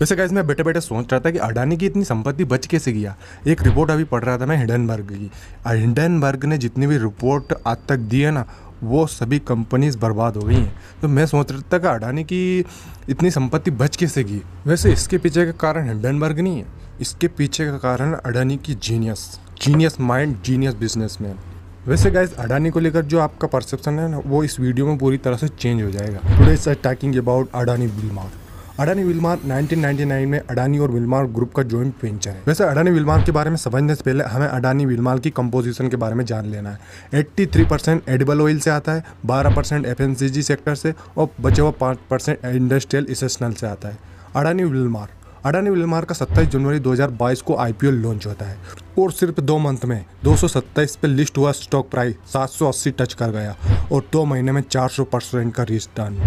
वैसे गाइस मैं बैठे बैठे सोच रहा था कि अडानी की इतनी संपत्ति बच कैसे गया एक रिपोर्ट अभी पढ़ रहा था मैं हिडनबर्ग की। हिडनबर्ग ने जितनी भी रिपोर्ट आज तक दी है ना, वो सभी कंपनीज़ बर्बाद हो गई हैं। तो मैं सोच रहा था कि अडानी की इतनी संपत्ति बच कैसे गई? वैसे इसके पीछे का कारण हिंडनबर्ग नहीं है। इसके पीछे का कारण अडानी की genius genius mind genius businessman वैसे गाइज़ अडानी को लेकर जो आपका परसेप्शन है ना, वो इस वीडियो में पूरी तरह से चेंज हो जाएगा। Today is talking about Adani bill Wilmar Adani Wilmar 1999 में अडानी और विलमार ग्रुप का ज्वाइंट वेंचर है। वैसे अडानी विलमार के बारे में समझने से पहले हमें अडानी विलमार की कंपोजिशन के बारे में जान लेना है। 83 परसेंट एडिबल ऑयल से आता है 12 परसेंट एफ़ सेक्टर से और बचे हुआ पाँच परसेंट इंडस्ट्रियल इसेशनल से आता है। अडानी विलमार अडानी विलमार का 27 जनवरी 2022 को आईपीओ लॉन्च होता है और सिर्फ़ दो मंथ में दो सौ सत्ताईस पे लिस्ट हुआ स्टॉक प्राइस 780 टच कर गया और दो महीने में 400 परसेंट का रिटर्न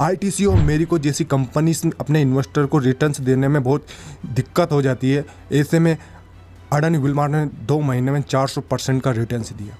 आईटीसी और मेरी को जैसी कंपनीज़ अपने इन्वेस्टर को रिटर्न्स देने में बहुत दिक्कत हो जाती है। ऐसे में अडानी विलमार ने दो महीने में 400 परसेंट का रिटर्न्स दिया।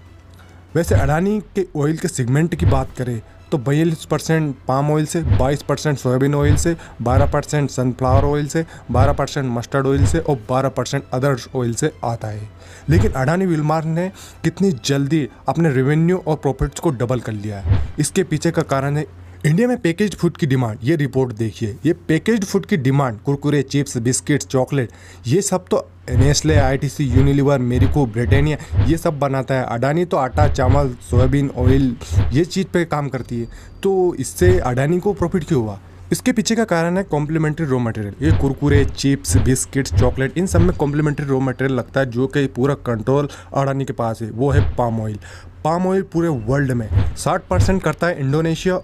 वैसे अडानी के ऑयल के सेगमेंट की बात करें तो बयालीस परसेंट पाम ऑयल से 22 परसेंट सोयाबीन ऑयल से 12 परसेंट सनफ्लावर ऑयल से 12 परसेंट मस्टर्ड ऑयल से और 12 परसेंट अदर ऑयल से आता है। लेकिन अडानी विलमार ने कितनी जल्दी अपने रेवेन्यू और प्रॉफिट्स को डबल कर लिया है। इसके पीछे का कारण है इंडिया में पैकेज्ड फ़ूड की डिमांड ये रिपोर्ट देखिए। ये पैकेज्ड फ़ूड की demand Kurkure chips biscuits chocolate ये सब तो Nestle ITC Unilever Marico Britannia ये सब बनाता है। अडानी तो आटा, चावल, सोयाबीन ऑयल ये चीज़ पे काम करती है। तो इससे अडानी को प्रॉफिट क्यों हुआ? इसके पीछे का कारण है कॉम्प्लीमेंट्री रॉ मटेरियल ये कुरकुरे चिप्स बिस्किट्स चॉकलेट इन सब में कॉम्प्लीमेंट्री रॉ मटेरियल लगता है, जो कि पूरा कंट्रोल अडानी के पास है। वो है पाम ऑयल पाम ऑयल पूरे वर्ल्ड में 60 परसेंट करता है इंडोनेशिया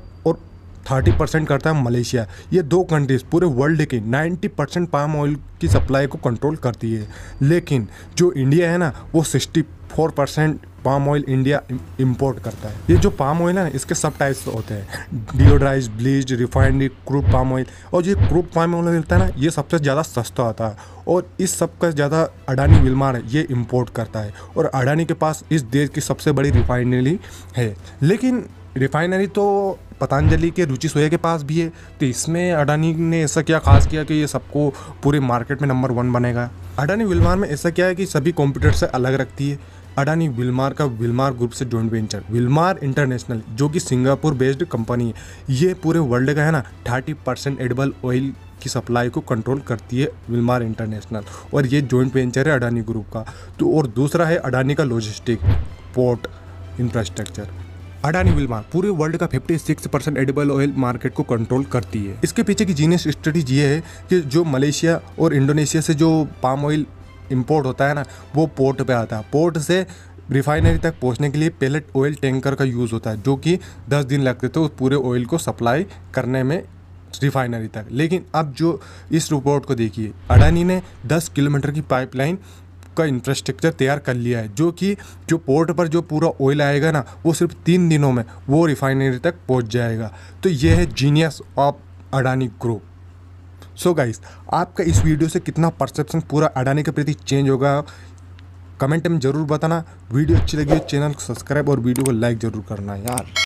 थर्टी परसेंट करता है मलेशिया। ये दो कंट्रीज़ पूरे वर्ल्ड की नाइन्टी परसेंट पाम ऑयल की सप्लाई को कंट्रोल करती है। लेकिन जो इंडिया है ना, वो sixty four percent palm oil India import करता है। ये जो पाम ऑयल है ना, इसके सब टाइप्स होते हैं। Deodorize bleach refined crude palm oil और ये क्रूड पाम ऑयल मिलता है ना, ये सबसे ज़्यादा सस्ता आता है। और इस सब का ज़्यादा अडानी विलमार है, ये इम्पोर्ट करता है। और अडानी के पास इस देश की सबसे बड़ी रिफाइनरी है। लेकिन रिफाइनरी तो पतंजलि के रुचि सोया के पास भी है तो इसमें अडानी ने ऐसा क्या खास किया कि ये सबको पूरे मार्केट में नंबर वन बनेगा? अडानी विलमार में ऐसा क्या है कि सभी कंप्यूटर से अलग रखती है? अडानी विलमार का विलमार ग्रुप से जॉइंट वेंचर विलमार इंटरनेशनल जो कि सिंगापुर बेस्ड कंपनी है, ये पूरे वर्ल्ड का है ना थर्टी परसेंट एडिबल ऑयल की सप्लाई को कंट्रोल करती है विलमार इंटरनेशनल और ये जॉइंट वेंचर है अडानी ग्रुप का। तो और दूसरा है अडानी का logistic port infrastructure Adani Wilmar पूरे वर्ल्ड का 56 परसेंट एडिबल ऑयल मार्केट को कंट्रोल करती है। इसके पीछे की जीनियस स्ट्रेटेजी ये है कि जो मलेशिया और इंडोनेशिया से जो पाम ऑयल इंपोर्ट होता है ना, वो पोर्ट पे आता है। पोर्ट से रिफाइनरी तक पहुँचने के लिए पेलेट ऑयल टैंकर का यूज़ होता है, जो कि 10 दिन लगते थे उस पूरे ऑयल को सप्लाई करने में रिफाइनरी तक। लेकिन अब जो इस रिपोर्ट को देखिए, अडानी ने 10 किलोमीटर की पाइपलाइन का इंफ्रास्ट्रक्चर तैयार कर लिया है, जो कि जो पोर्ट पर जो पूरा ऑयल आएगा ना, वो सिर्फ़ तीन दिनों में वो रिफाइनरी तक पहुँच जाएगा। तो ये है genius of Adani group so guys आपका इस वीडियो से कितना परसेप्शन पूरा अडानी के प्रति चेंज होगा कमेंट में ज़रूर बताना। वीडियो अच्छी लगी हो चैनल को सब्सक्राइब और वीडियो को लाइक ज़रूर करना यार।